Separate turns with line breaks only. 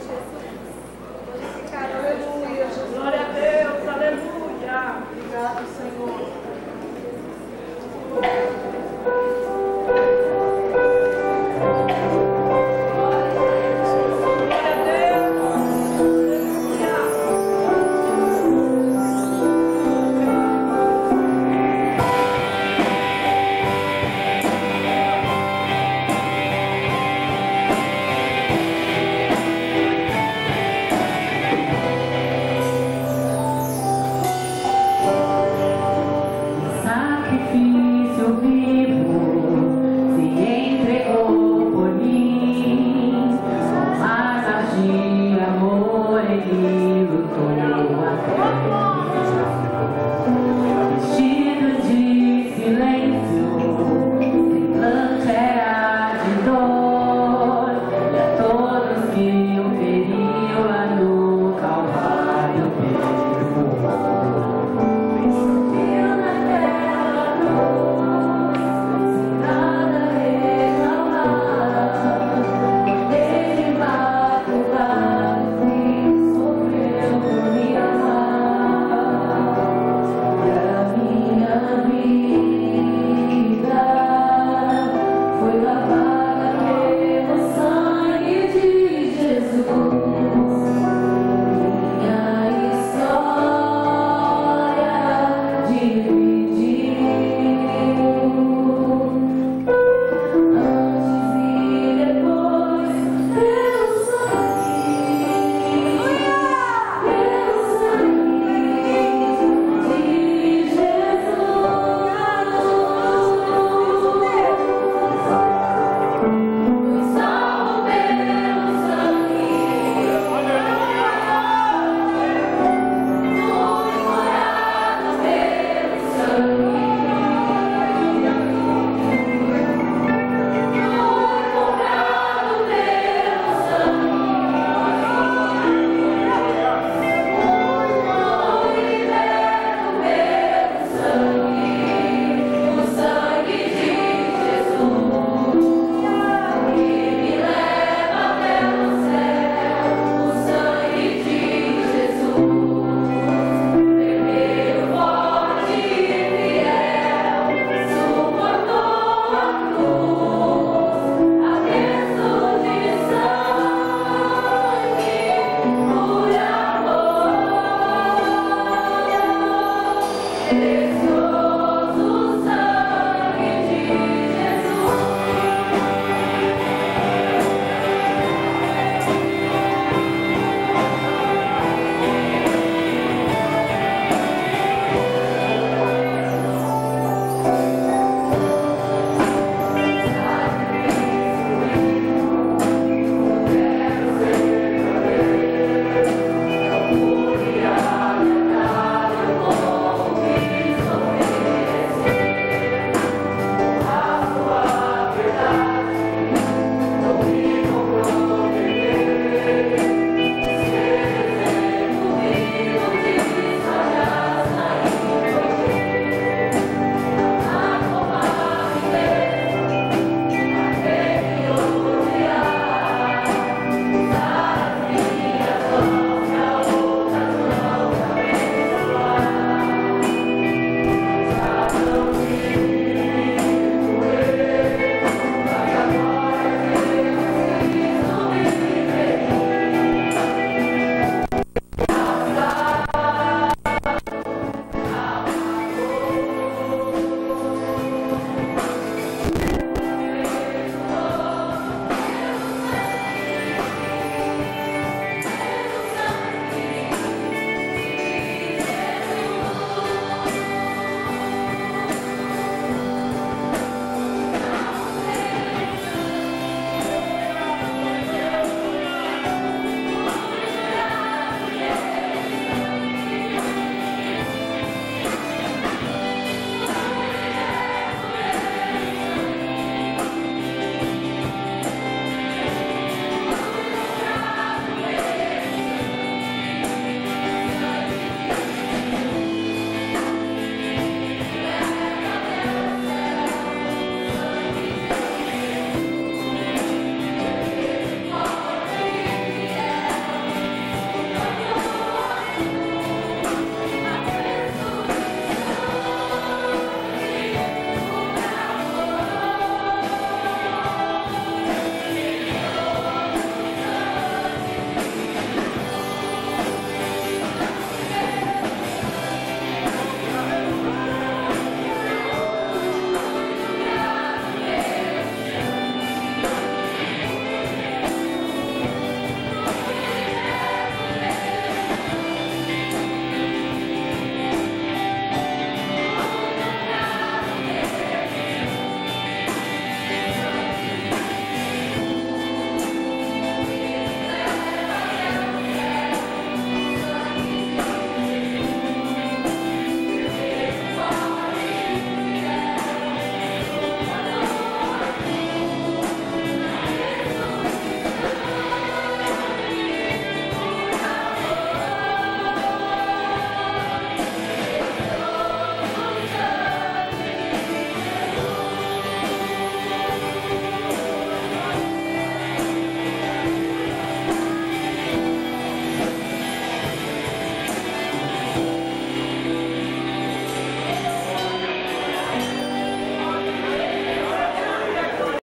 gente, é
き歌わせ